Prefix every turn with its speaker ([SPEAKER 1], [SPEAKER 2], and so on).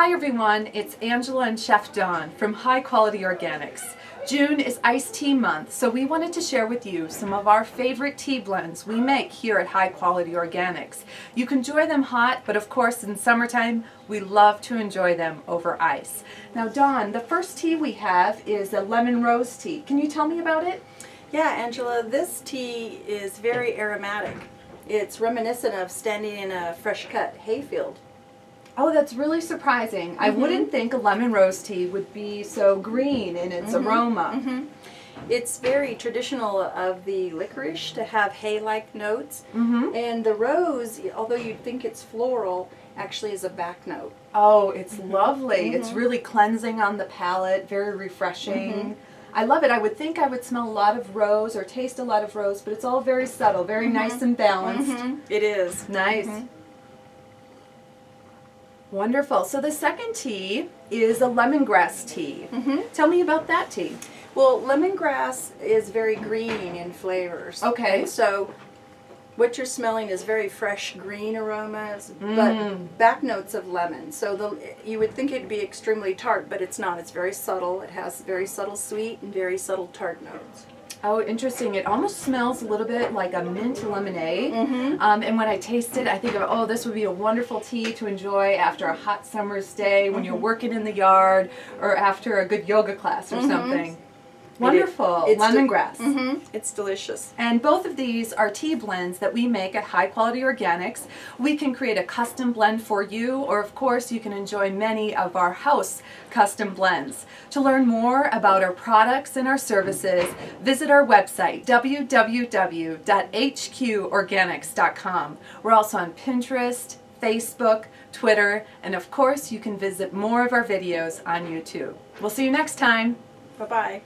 [SPEAKER 1] Hi everyone, it's Angela and Chef Don from High Quality Organics. June is iced tea month, so we wanted to share with you some of our favorite tea blends we make here at High Quality Organics. You can enjoy them hot, but of course in summertime, we love to enjoy them over ice. Now Dawn, the first tea we have is a lemon rose tea. Can you tell me about it?
[SPEAKER 2] Yeah, Angela, this tea is very aromatic. It's reminiscent of standing in a fresh cut hayfield.
[SPEAKER 1] Oh, that's really surprising. I
[SPEAKER 2] Mm-hmm.
[SPEAKER 1] wouldn't think a lemon rose tea would be so green in its
[SPEAKER 2] Mm-hmm.
[SPEAKER 1] aroma.
[SPEAKER 2] It's very traditional of the licorice to have hay-like notes.
[SPEAKER 1] Mhm.
[SPEAKER 2] And the rose, although you'd think it's floral, actually is a back note.
[SPEAKER 1] Oh, it's
[SPEAKER 2] Mm-hmm.
[SPEAKER 1] lovely. It's really cleansing on the palate, very refreshing.
[SPEAKER 2] Mm-hmm.
[SPEAKER 1] I love it. I would think I would smell a lot of rose or taste a lot of rose, but it's all very subtle, very
[SPEAKER 2] Mm-hmm.
[SPEAKER 1] nice and balanced.
[SPEAKER 2] It is.
[SPEAKER 1] Nice.
[SPEAKER 2] Mm-hmm.
[SPEAKER 1] Wonderful. So the second tea is a lemongrass tea.
[SPEAKER 2] Mm-hmm.
[SPEAKER 1] Tell me about that tea.
[SPEAKER 2] Well, lemongrass is very green in flavors.
[SPEAKER 1] Okay.
[SPEAKER 2] And so what you're smelling is very fresh green aromas,
[SPEAKER 1] Mm.
[SPEAKER 2] but back notes of lemon. So the you would think it'd be extremely tart, but it's not. It's very subtle. It has very subtle sweet and very subtle tart notes.
[SPEAKER 1] Oh, interesting. It almost smells a little bit like a mint lemonade.
[SPEAKER 2] Mm-hmm.
[SPEAKER 1] Um, and when I taste it, I think of, oh, this would be a wonderful tea to enjoy after a hot summer's day when you're
[SPEAKER 2] Mm-hmm.
[SPEAKER 1] working in the yard or after a good yoga class or something. Wonderful.
[SPEAKER 2] It's de-
[SPEAKER 1] Lemongrass.
[SPEAKER 2] Mm-hmm. It's delicious.
[SPEAKER 1] And both of these are tea blends that we make at High Quality Organics. We can create a custom blend for you, or of course, you can enjoy many of our house custom blends. To learn more about our products and our services, visit our website, www.hqorganics.com. We're also on Pinterest, Facebook, Twitter, and of course, you can visit more of our videos on YouTube. We'll see you next time.
[SPEAKER 2] Bye-bye.